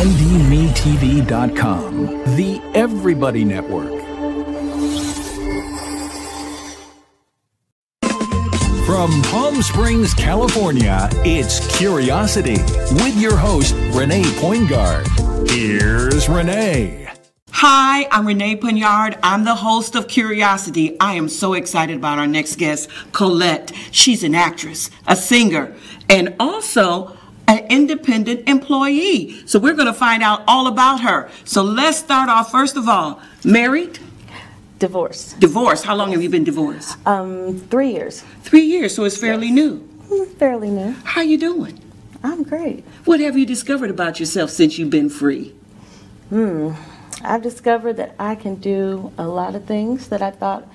NDMeTV.com, the Everybody Network. From Palm Springs, California, it's Curiosity with your host, Renee Poingard. Here's Renee. Hi, I'm Renee Poingard. I'm the host of Curiosity. I am so excited about our next guest, Colette. She's an actress, a singer, and also an independent employee. So we're going to find out all about her. So let's start off, first of all, married? Divorce. Divorced. How long have you been divorced? Um, three years. Three years, so it's fairly new. Mm, Fairly new. How you doing? I'm great. What have you discovered about yourself since you've been free? Hmm. I've discovered that I can do a lot of things that I thought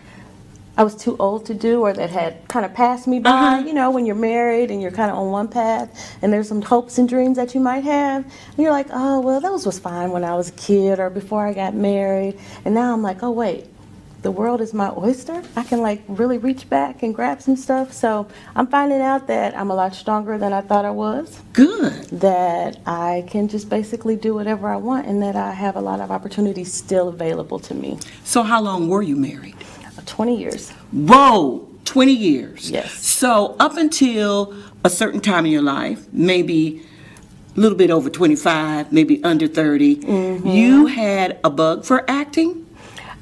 I was too old to do or that had kind of passed me by. Uh-huh. You know, when you're married and you're kind of on one path and there's some hopes and dreams that you might have. And you're like, oh, well, those was fine when I was a kid or before I got married. And now I'm like, oh, wait. The world is my oyster. I can like really reach back and grab some stuff. So I'm finding out that I'm a lot stronger than I thought I was. Good. that I can just basically do whatever I want and that I have a lot of opportunities still available to me. So how long were you married? 20 years. Whoa, 20 years. Yes. So up until a certain time in your life, maybe a little bit over 25, maybe under 30, Mm-hmm. you had a bug for acting?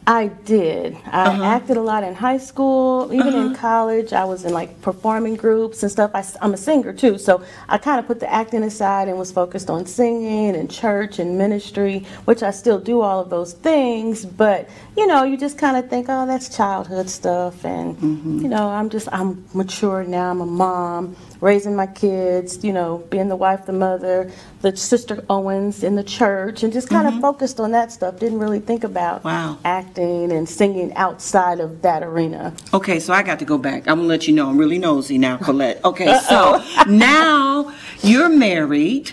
I did. I uh-huh. acted a lot in high school, even in uh-huh. college. I was in like performing groups and stuff. I, am a singer too, so I kind of put the acting aside and was focused on singing and church and ministry, which I still do all of those things. But you know, you just kind of think, oh, that's childhood stuff, and mm-hmm. you know, I'm just I'm mature now. I'm a mom, raising my kids. You know, being the wife, the mother, the sister Owens in the church, and just kind of mm-hmm. focused on that stuff. Didn't really think about Wow. acting and singing outside of that arena. Okay, so I got to go back. I'm going to let you know I'm really nosy now, Colette. Okay, so now you're married.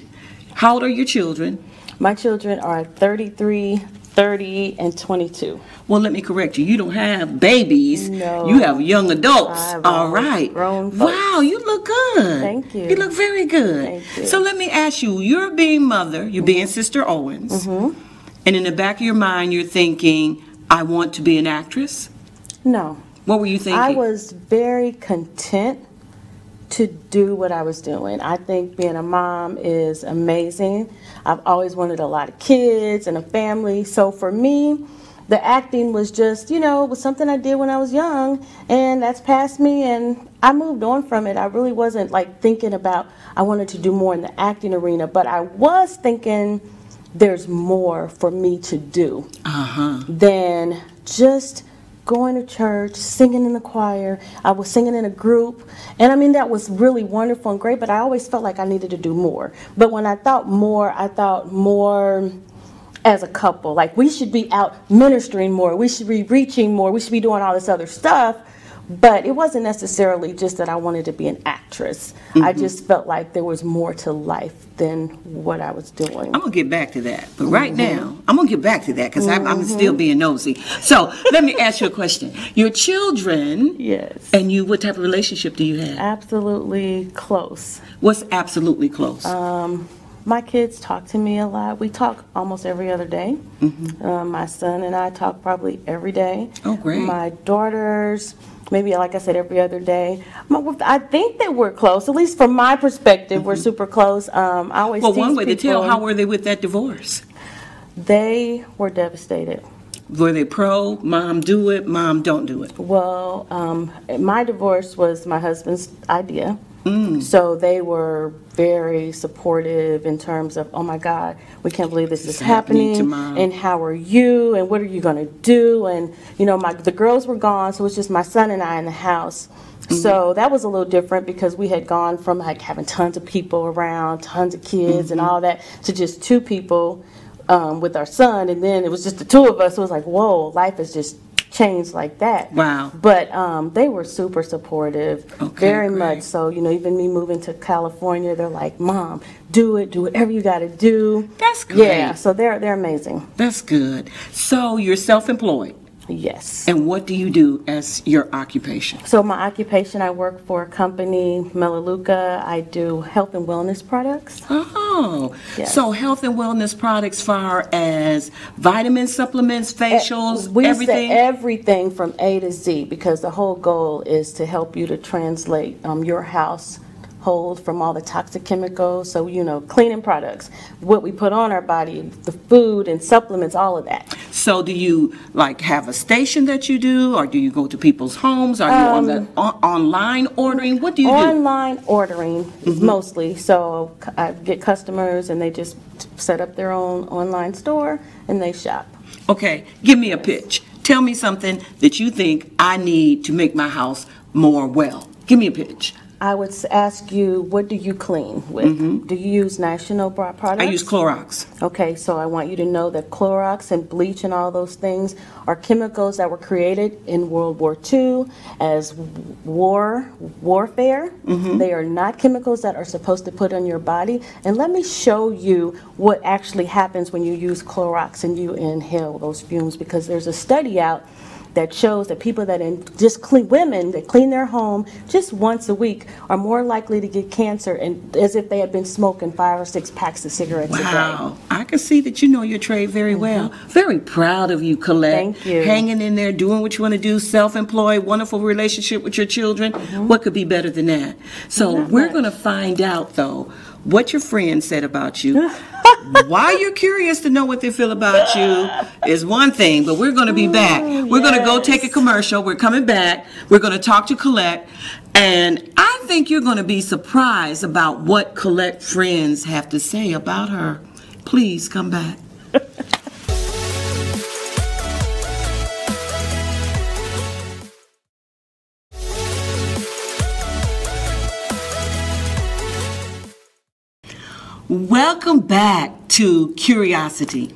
How old are your children? My children are 33, 30, and 22. Well, let me correct you. You don't have babies. No. You have young adults. Have All right. grown folks. wow, you look good. Thank you. You look very good. Thank you. So let me ask you, you're being mother, you're being Sister Owens. Mm-hmm. And in the back of your mind, you're thinking, I want to be an actress? No, What were you thinking? I was very content to do what I was doing. I think being a mom is amazing. I've always wanted a lot of kids and a family. So for me, the acting was just, you know, it was something I did when I was young, and that's past me, and I moved on from it. I really wasn't like thinking about I wanted to do more in the acting arena, but I was thinking there's more for me to do Uh-huh. than just going to church, singing in the choir. I was singing in a group. And I mean, that was really wonderful and great, but I always felt like I needed to do more. But when I thought more, I thought more as a couple. Like, we should be out ministering more, we should be reaching more, we should be doing all this other stuff. But it wasn't necessarily just that I wanted to be an actress. I just felt like there was more to life than what I was doing. I'm gonna get back to that, but right Mm-hmm. now I'm gonna get back to that because I'm, I'm still being nosy. So let me ask you a question: Your children Yes. and you, what type of relationship do you have? Absolutely close. What's absolutely close? My kids talk to me a lot. We talk almost every other day. Uh, my son and I talk probably every day. Oh, great. My daughters, maybe like I said, every other day. I think that we're close, at least from my perspective, we're super close. Um, I always well, one way to tell how were they with that divorce? they were devastated. Were they pro? Mom do it. Mom don't do it. Well, um, my divorce was my husband's idea. So they were very supportive in terms of, oh my God, we can't believe this is happening happening, and how are you, and what are you going to do? And you know, my the girls were gone, so it was just my son and I in the house. So that was a little different because we had gone from like having tons of people around, tons of kids, and all that, to just two people um, with our son, and then it was just the two of us. It was like, whoa, life is just changed like that. Wow. But um, they were super supportive, Okay, very great. much so. You know, even me moving to California, they're like, "Mom, do it, do whatever you got to do." That's great. Yeah, so they're they're amazing. That's good. So you're self-employed. Yes. And what do you do as your occupation? So my occupation, I work for a company, Melaleuca. I do health and wellness products. Oh, Yes. so health and wellness products far as vitamin supplements, facials, we everything? everything from A to Z because the whole goal is to help you to translate um, your house hold from all the toxic chemicals. So, you know, cleaning products, what we put on our body, the food and supplements, all of that. So do you like have a station that you do, or do you go to people's homes? Are you on the um, on- online ordering? What do you do? Online ordering mm-hmm. mostly. So I get customers and they just set up their own online store and they shop. Okay, give me a pitch. Tell me something that you think I need to make my house more well. Give me a pitch. I would ask you, what do you clean with? Mm-hmm. Do you use National products? I use Clorox. Okay, so I want you to know that Clorox and bleach and all those things are chemicals that were created in World War II as war warfare. Mm-hmm. They are not chemicals that are supposed to put on your body. And let me show you what actually happens when you use Clorox and you inhale those fumes because there's a study out that shows that people that in, just clean women that clean their home just once a week are more likely to get cancer and as if they had been smoking five or six packs of cigarettes a day. Wow, I can see that you know your trade very well. Very proud of you, Colette. Mm-hmm. Thank you. Hanging in there, doing what you want to do, self-employed, wonderful relationship with your children. What could be better than that? So Mm-hmm. Not we're going to find out though what your friend said about you. Why you're curious to know what they feel about you is one thing, but we're going to be mm, back. We're going to go take a commercial. We're coming back. We're going to talk to Colette. And I think you're going to be surprised about what Colette friends have to say about her. Please come back. Welcome back to Curiosity.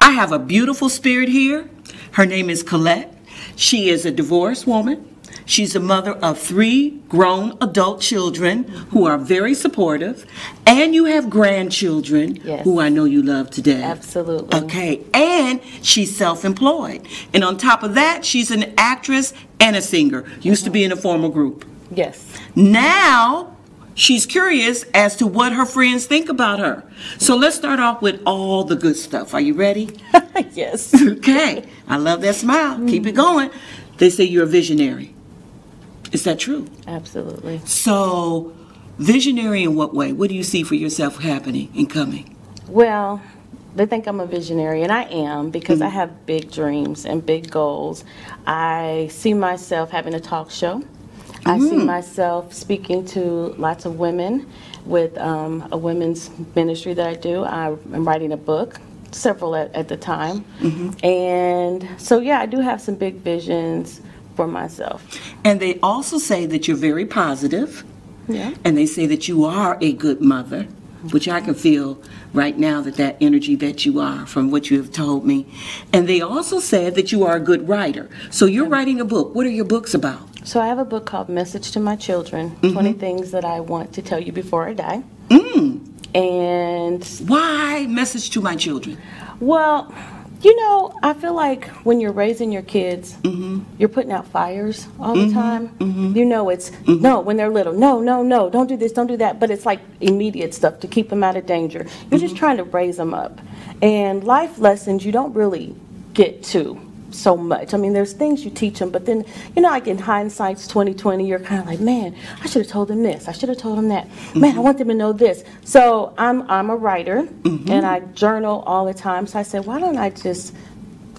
I have a beautiful spirit here. Her name is Colette. She is a divorced woman. She's a mother of three grown adult children who are very supportive. And you have grandchildren Yes. who I know you love to death. Absolutely. Okay. And she's self employed. And on top of that, she's an actress and a singer. Used to be in a formal group. Yes. Now she's curious as to what her friends think about her. So let's start off with all the good stuff. Are you ready? yes. Okay. I love that smile. Keep it going. They say you're a visionary. Is that true? Absolutely. So, visionary in what way? What do you see for yourself happening and coming? Well, they think I'm a visionary, and I am because I mm-hmm. have big dreams and big goals. I see myself having a talk show. I see myself speaking to lots of women with um, a women's ministry that I do. I am writing a book, several at, at the time. And so, yeah, I do have some big visions for myself. And they also say that you're very positive. Yeah. And they say that you are a good mother, which I can feel right now that that energy that you are from what you have told me. And they also said that you are a good writer. So you're writing a book. What are your books about? So I have a book called Message to My Children mm-hmm. 20 Things That I Want to Tell You Before I Die. Mm. And, Why message to my children? well, you know, I feel like when you're raising your kids, mm-hmm. you're putting out fires all the mm-hmm. time. You know, it's no, when they're little, no, no, no, don't do this, don't do that. But it's like immediate stuff to keep them out of danger. You're just trying to raise them up. And life lessons, you don't really get to so much. I mean, there's things you teach them, but then, you know, like in hindsight's 2020, you're kind of like, man, I should have told them this. I should have told them that. Man, I mm-hmm. want them to know this. So I'm I'm a writer, mm-hmm. and I journal all the time. So I said, why don't I just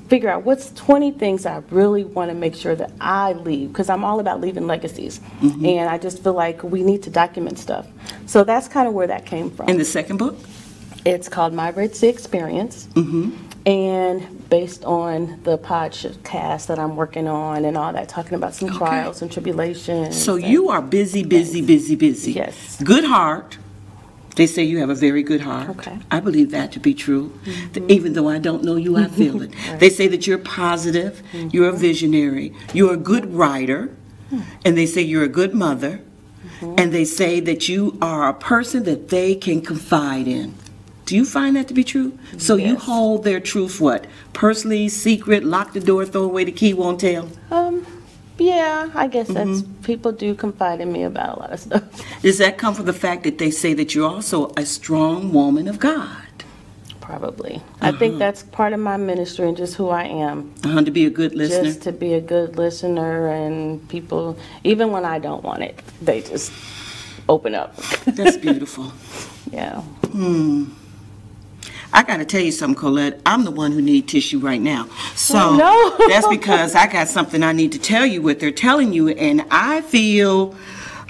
figure out what's 20 things I really want to make sure that I leave because I'm all about leaving legacies, mm-hmm. and I just feel like we need to document stuff. So that's kind of where that came from. In the second book? It's called My Red Sea Experience. And based on the podcast that I'm working on and all that, talking about some trials and tribulations. So and- you are busy, busy, busy, busy. Yes. Good heart. They say you have a very good heart. Okay. Mm-hmm. I believe that to be true. Th- Even though I don't know you, I feel it. They say that you're positive, you're Mm-hmm. a visionary, you're a good writer, Hmm. and they say you're a good mother, Mm-hmm. and they say that you are a person that they can confide in. Do you find that to be true? So you hold their truth what? Personally, secret, lock the door, throw away the key, won't tell? Um, yeah, I guess that's, Mm-hmm. people do confide in me about a lot of stuff. Does that come from the fact that they say that you're also a strong woman of God? Probably. I Uh-huh. think that's part of my ministry and just who I am. Uh, to be a good listener? Just to be a good listener and people, even when I don't want it, they just open up. That's beautiful. Yeah. I got to tell you something, Colette. I'm the one who need tissue right now. So Oh, no. that's because I got something I need to tell you what they're telling you, and I feel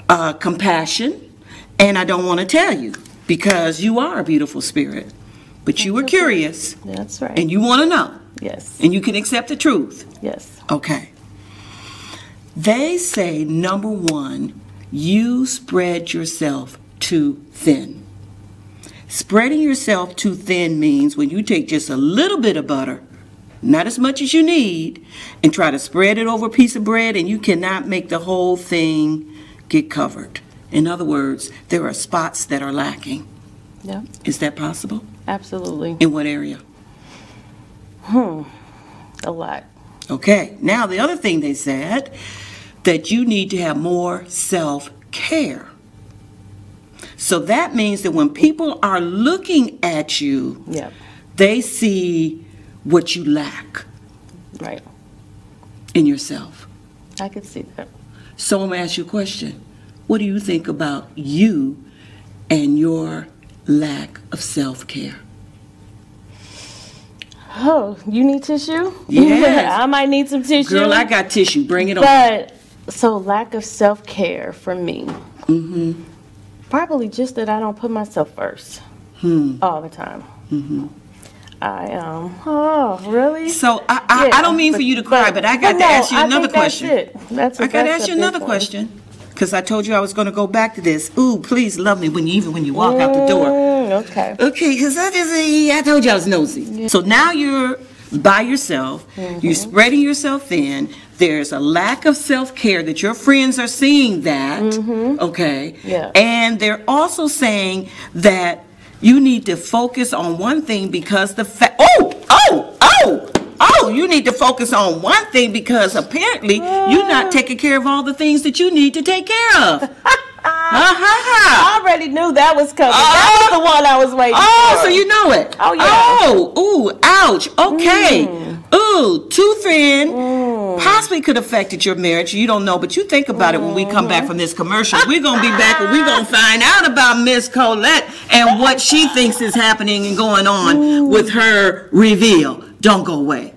uh, compassion, and I don't want to tell you because you are a beautiful spirit, but you were curious That's right. and you want to know, Yes. and you can accept the truth. Yes. Okay. They say number one, you spread yourself too thin. Spreading yourself too thin means when you take just a little bit of butter, not as much as you need, and try to spread it over a piece of bread, and you cannot make the whole thing get covered. In other words, there are spots that are lacking. Yeah. Is that possible? Absolutely. In what area? Hmm. A lot. Okay, now the other thing they said that you need to have more self care. So that means that when people are looking at you, Yep. they see what you lack Right. in yourself. I can see that. So I'm gonna ask you a question. What do you think about you and your lack of self care? Oh, you need tissue? Yes. I might need some tissue. Girl, I got tissue. Bring it on. But so lack of self care for me. Mm-hmm. Probably just that I don't put myself first Hmm. all the time. Mm-hmm. I um. Oh, really? So I, I, I don't mean for you to cry, but I got to no, ask you I another think that's question. it. That's a- I got to ask you another one. question. Because I told you I was going to go back to this. Ooh, please love me when you even when you walk out the door. Mm, okay. Okay, because I just I told you I was nosy. So now you're by yourself. Mm-hmm. You're spreading yourself thin. There's a lack of self care that your friends are seeing that. Okay. Mm-hmm. Yeah. And they're also saying that you need to focus on one thing because the fact. Oh, oh, oh. Oh, you need to focus on one thing because apparently you're not taking care of all the things that you need to take care of. Uh-huh. I already knew that was coming. that was the one I was waiting for. Oh, for. so you know it. Oh, yeah. Mm. Oh, ooh, ouch. Okay. Ooh, too thin. Possibly could have affected your marriage. You don't know, but you think about it when we come Mm-hmm. back from this commercial. We're going to be back and we're going to find out about Miss Colette and what she thinks is happening and going on with her reveal. Don't go away.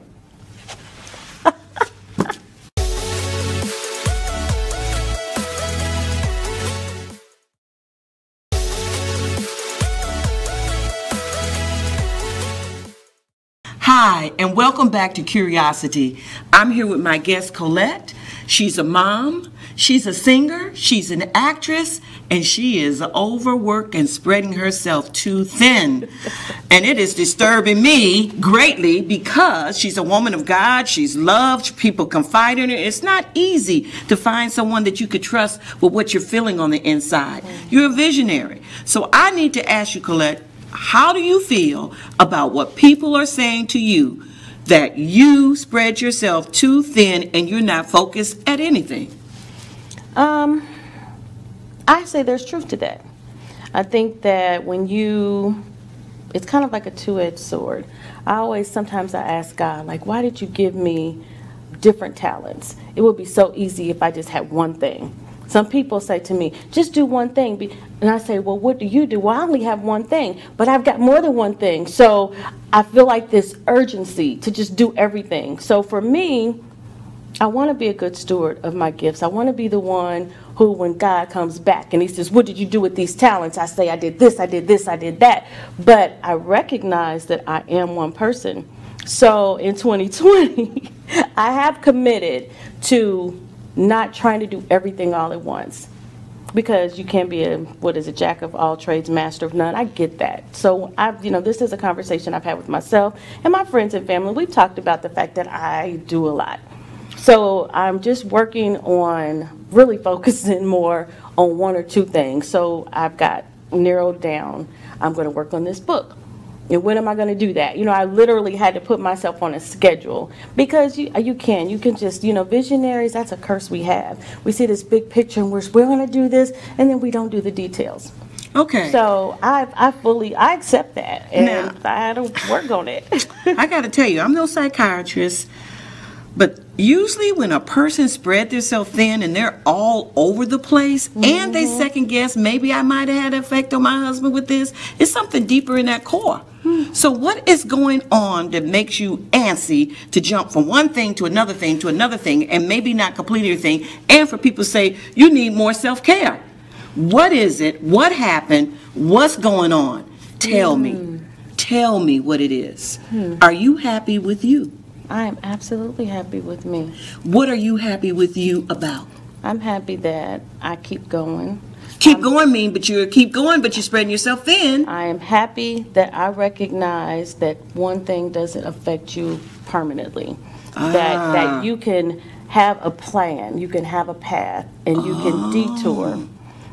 Hi, and welcome back to Curiosity. I'm here with my guest Colette. She's a mom, she's a singer, she's an actress, and she is overworked and spreading herself too thin. And it is disturbing me greatly because she's a woman of God, she's loved, people confide in her. It's not easy to find someone that you could trust with what you're feeling on the inside. You're a visionary. So I need to ask you, Colette, how do you feel about what people are saying to you that you spread yourself too thin and you're not focused at anything? Um, I say there's truth to that. I think that when you, it's kind of like a two-edged sword. I always, sometimes I ask God, like, why did you give me different talents? It would be so easy if I just had one thing. Some people say to me, just do one thing. And I say, well, what do you do? Well, I only have one thing, but I've got more than one thing. So I feel like this urgency to just do everything. So for me, I want to be a good steward of my gifts. I want to be the one who, when God comes back and He says, What did you do with these talents? I say, I did this, I did this, I did that. But I recognize that I am one person. So in 2020, I have committed to not trying to do everything all at once. Because you can't be a, what is it, jack of all trades, master of none. I get that. So I've, you know, this is a conversation I've had with myself and my friends and family. We've talked about the fact that I do a lot. So I'm just working on really focusing more on one or two things. So I've got narrowed down. I'm going to work on this book. And when am I going to do that? You know, I literally had to put myself on a schedule because you you can you can just you know visionaries. That's a curse we have. We see this big picture and we're we're going to do this, and then we don't do the details. Okay. So I I fully I accept that, and Now- I had to work on it. I got to tell you, I'm no psychiatrist, but usually when a person spread themselves thin and they're all over the place and they mm-hmm. second guess, maybe I might have had an effect on my husband with this, it's something deeper in that core. Hmm. So what is going on that makes you antsy to jump from one thing to another thing to another thing and maybe not complete anything and for people to say you need more self-care? What is it? What happened? What's going on? Tell me. Hmm. Tell me what it is. Hmm. Are you happy with you? I am absolutely happy with me. What are you happy with you about? I'm happy that I keep going. Keep going mean, but you keep going, but you're spreading yourself thin. I am happy that I recognize that one thing doesn't affect you permanently. That Ah. that you can have a plan, you can have a path, and you can detour.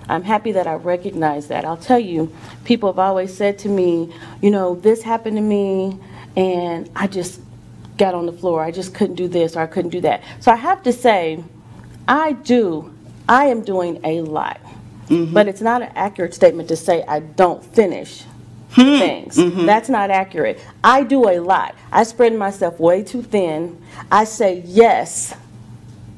I'm happy that I recognize that. I'll tell you, people have always said to me, you know, this happened to me, and I just got on the floor. I just couldn't do this or I couldn't do that. So I have to say, I do, I am doing a lot. Mm-hmm. But it's not an accurate statement to say I don't finish hmm. things. Mm-hmm. That's not accurate. I do a lot. I spread myself way too thin. I say yes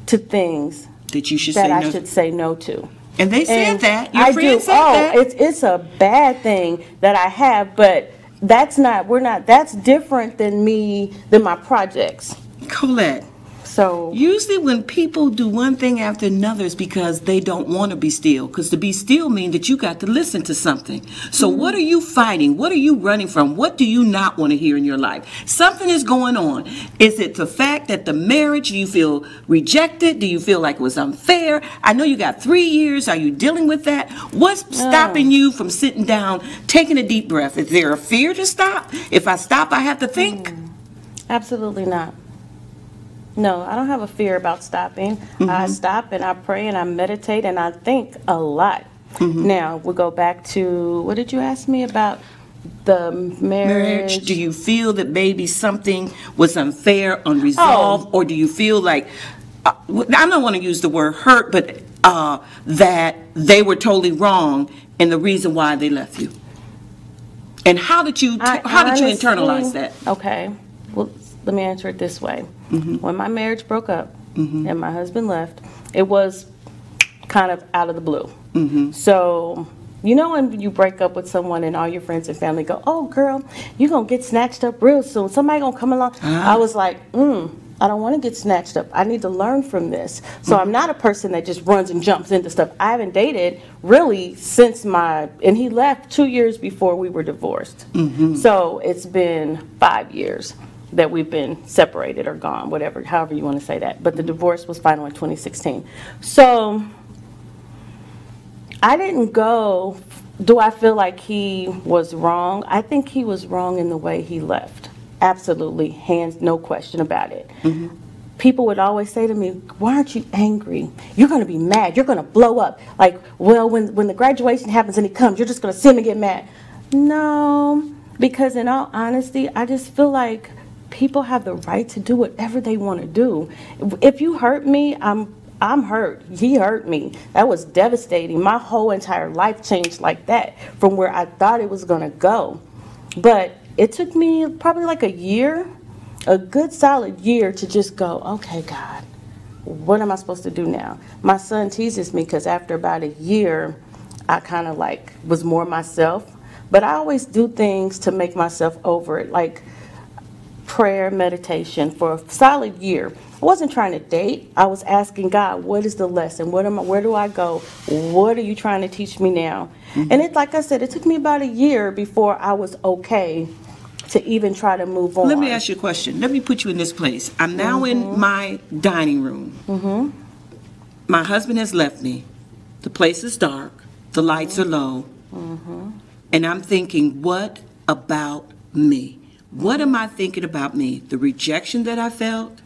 to things That you should that say I no. should say no to. and they said And that. Your I do. oh, that. it's it's a bad thing that I have, but that's not. We're not. That's different than me than my projects. Colette, So usually when people do one thing after another it's because they don't want to be still. Because to be still means that you got to listen to something. So Mm-hmm. what are you fighting? What are you running from? What do you not want to hear in your life? Something is going on. Is it the fact that the marriage, do you feel rejected? Do you feel like it was unfair? I know you got three years. Are you dealing with that? What's stopping you from sitting down, taking a deep breath? Is there a fear to stop? If I stop, I have to think? absolutely not. No, I don't have a fear about stopping. Mm-hmm. I stop and I pray and I meditate and I think a lot. Mm-hmm. Now we go back to what did you ask me about the marriage? marriage? Do you feel that maybe something was unfair, unresolved, or do you feel like uh, I don't want to use the word hurt, but uh, that they were totally wrong and the reason why they left you? And how did you I how did you internalize that? Okay. Well, let me answer it this way. Mm-hmm. When my marriage broke up and my husband left, it was kind of out of the blue. Mm-hmm. So, you know when you break up with someone and all your friends and family go, "Oh, girl, you're going to get snatched up real soon. Somebody going to come along." Uh-huh. I was like, "Mm, I don't want to get snatched up. I need to learn from this." So Mm-hmm. I'm not a person that just runs and jumps into stuff. I haven't dated really since my and he left 2 years before we were divorced. So it's been 5 years that we've been separated or gone, whatever, however you want to say that. But the divorce was final in 2016. So I didn't go. Do I feel like he was wrong? I think he was wrong in the way he left. Absolutely, hands, no question about it. Mm-hmm. People would always say to me, "Why aren't you angry? You're going to be mad. You're going to blow up." Like, well, when when the graduation happens and he comes, you're just going to see him and get mad. No, because in all honesty, I just feel like people have the right to do whatever they want to do. If you hurt me, I'm I'm hurt. He hurt me. That was devastating. My whole entire life changed like that from where I thought it was going to go. But it took me probably like a year, a good solid year to just go, okay, God, what am I supposed to do now? My son teases me because after about a year, I kind of like was more myself. But I always do things to make myself over it, like prayer, meditation for a solid year. I wasn't trying to date. I was asking God, what is the lesson? What am I, where do I go? What are you trying to teach me now? Mm-hmm. And it, like I said, it took me about a year before I was okay to even try to move on. Let me ask you a question. Let me put you in this place. I'm now mm-hmm. in my dining room. Mm-hmm. My husband has left me. The place is dark. The lights are low. Mm-hmm. And I'm thinking, what about me? What am I thinking about me? The rejection that I felt,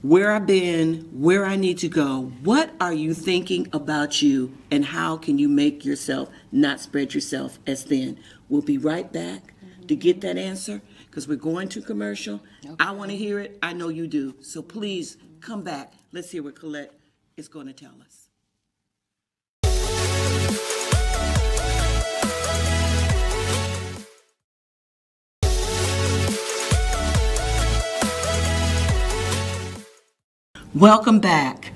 where I've been, where I need to go. What are you thinking about you, and how can you make yourself not spread yourself as thin? We'll be right back to get that answer because we're going to commercial. I want to hear it. I know you do. So please come back. Let's hear what Colette is going to tell us. Welcome back.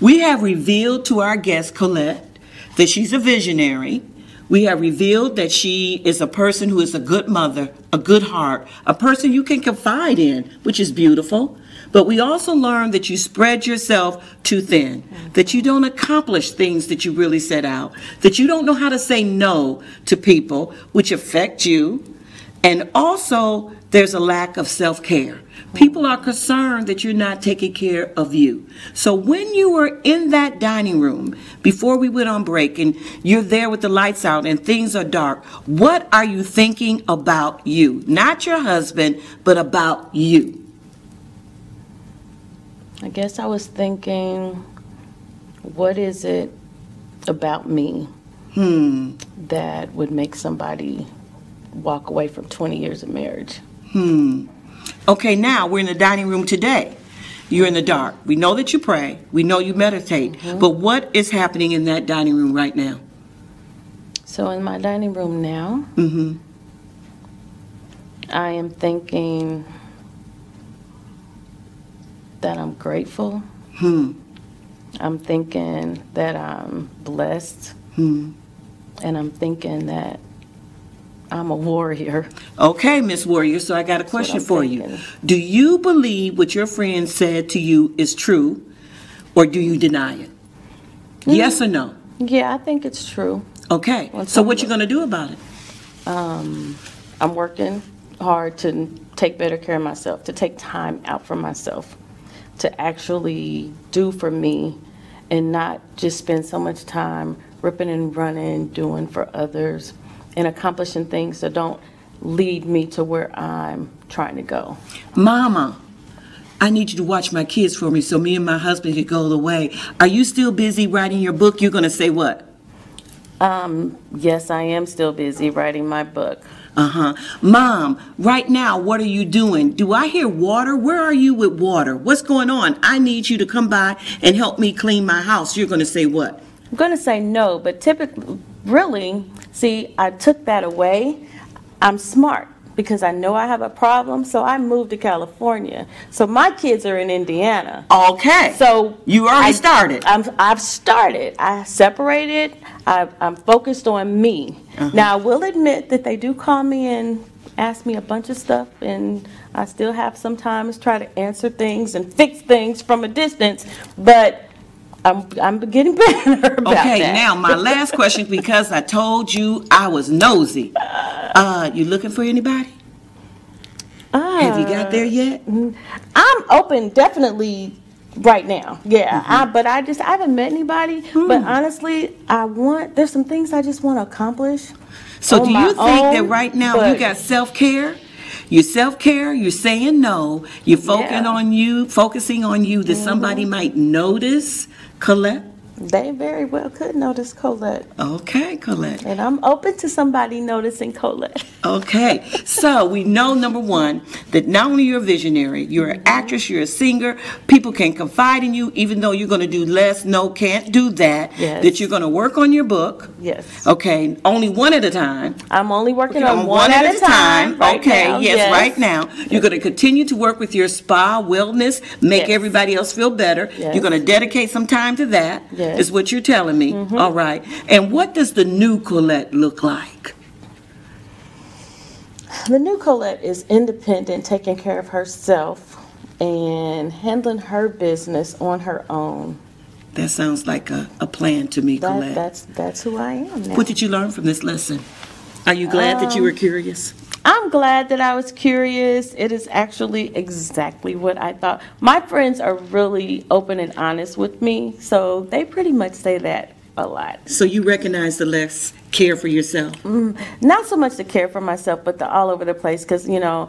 We have revealed to our guest Colette that she's a visionary. We have revealed that she is a person who is a good mother, a good heart, a person you can confide in, which is beautiful. But we also learned that you spread yourself too thin, that you don't accomplish things that you really set out, that you don't know how to say no to people, which affect you. And also, there's a lack of self care. People are concerned that you're not taking care of you. So when you were in that dining room before we went on break and you're there with the lights out and things are dark, what are you thinking about you? Not your husband, but about you. I guess I was thinking, what is it about me hmm. that would make somebody walk away from 20 years of marriage? Hmm. Okay, now we're in the dining room today. You're in the dark. We know that you pray. We know you meditate. But what is happening in that dining room right now? So in my dining room now, mm-hmm. I am thinking that I'm grateful. Hmm. I'm thinking that I'm blessed. Hmm. And I'm thinking that I'm a warrior. Okay, Miss Warrior, so I got a question I'm for you. Do you believe what your friend said to you is true, or do you deny it? Yes or no? Yeah, I think it's true. Okay, so what you level. gonna do about it? Um, I'm working hard to take better care of myself, to take time out for myself, to actually do for me and not just spend so much time ripping and running, doing for others, and accomplishing things that don't lead me to where I'm trying to go. Mama, I need you to watch my kids for me so me and my husband can go away. Are you still busy writing your book? You're gonna say what? Um, Yes, I am still busy writing my book. Uh-huh. Mom, right now, what are you doing? Do I hear water? Where are you with water? What's going on? I need you to come by and help me clean my house. You're gonna say what? I'm going to say no, but typically, really, see, I took that away. I'm smart because I know I have a problem, so I moved to California. So my kids are in Indiana. Okay. So You already I- started. I'm, I've started. I separated. I, I'm focused on me. Uh-huh. Now I will admit that they do call me and ask me a bunch of stuff, and I still have sometimes try to answer things and fix things from a distance. But I'm I'm getting better about Okay, that. now my last question, because I told you I was nosy. Uh, you looking for anybody? Have you got there yet? I'm open, definitely, right now. Yeah, Mm-hmm. I, but I just I haven't met anybody. Hmm. But honestly, I want. There's some things I just want to accomplish. So do you think that right now you got self-care? Self-care, you're saying no, you're focusing Yeah. Mm-hmm. on you, focusing on you that somebody might notice. Colette? They very well could notice Colette, Okay, Colette. and I'm open to somebody noticing Colette. Okay, so we know number one that not only you're a visionary, you're an actress, you're a singer. People can confide in you, even though you're going to do less. No, can't do that. Yes. That you're going to work on your book. Yes, Okay, only one at a time. I'm only working On on one, at, a time. right okay, now, yes, right now. You're going to continue to work with your spa, wellness, make Yes. everybody else feel better. Yes. You're going to dedicate some time to that. Yes. Mm-hmm. Is what you're telling me. All right. And what does the new Colette look like? The new Colette is independent, taking care of herself, and handling her business on her own. That sounds like a, a plan to me, That, Colette. that's that's who I am now. What did you learn from this lesson? Are you glad that you Um, were curious? I'm glad that I was curious. It is actually exactly what I thought. My friends are really open and honest with me, so they pretty much say that a lot. So you recognize the less care for yourself. Mm, not so much to care for myself, but the all over the place, because, you know,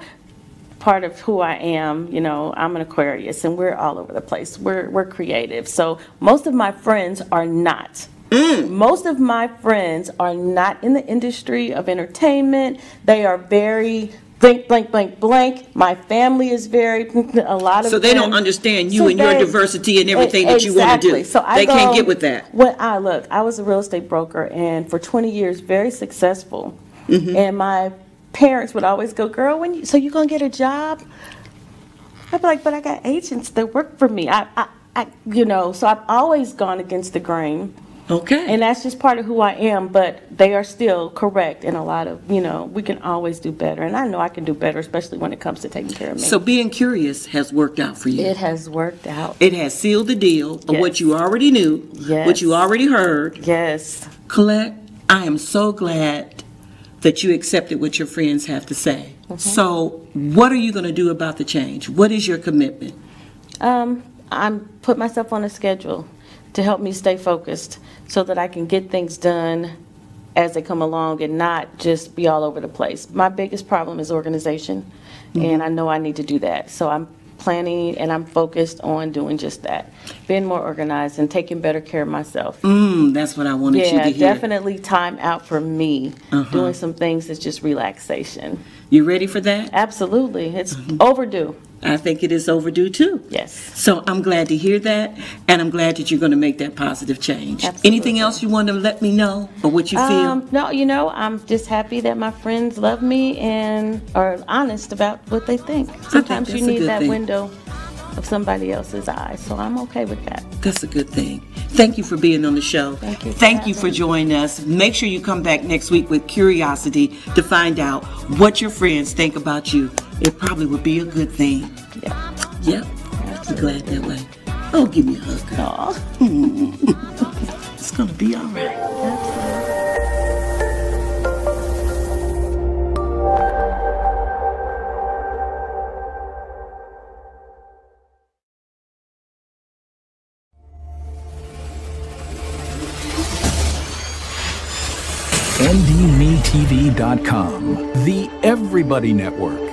part of who I am, you know, I'm an Aquarius and we're all over the place. We're, we're creative. So most of my friends are not. Most of my friends are not in the industry of entertainment. They are very blank, blank, blank, blank. My family is very, a lot of So they don't understand you So and your diversity and everything that you wanna do. Exactly. So I They can't get with that. When I, look, I was a real estate broker and for 20 years, very successful. Mm-hmm. And my parents would always go, girl, when you, so you gonna get a job? I'd be like, but I got agents that work for me. I, I, I, you know, so I've always gone against the grain. Okay. And that's just part of who I am, but they are still correct in a lot of, you know, we can always do better. And I know I can do better, especially when it comes to taking care of me. So being curious has worked out for you. it has worked out. It has sealed the deal of what you already knew, yes. what you already heard. Yes. Colette, I am so glad that you accepted what your friends have to say. Mm-hmm. So, what are you going to do about the change? What is your commitment? Um, I'm put myself on a schedule to help me stay focused so that I can get things done as they come along and not just be all over the place. My biggest problem is organization, mm-hmm. and I know I need to do that. So I'm planning and I'm focused on doing just that. Being more organized and taking better care of myself. Mm, that's what I wanted you Yeah, to hear. definitely time out for me. Uh-huh. Doing some things that's just relaxation. You ready for that? Absolutely. It's mm-hmm. overdue. I think it is overdue too. Yes. So I'm glad to hear that, and I'm glad that you're going to make that positive change. Absolutely. Anything else you want to let me know, or what you feel? Um, no, you know, I'm just happy that my friends love me and are honest about what they think. Sometimes you need that thing. window of somebody else's eyes, so I'm okay with that. That's a good thing. Thank you for being on the show. Thank you for Thank you for joining us. Make sure you come back next week with curiosity to find out what your friends think about you. It probably would be a good thing. Yeah. Yep. I'm glad that way. Oh, give me a hug. girl. Aw. It's gonna be all right. NDMeTV.com, the Everybody Network.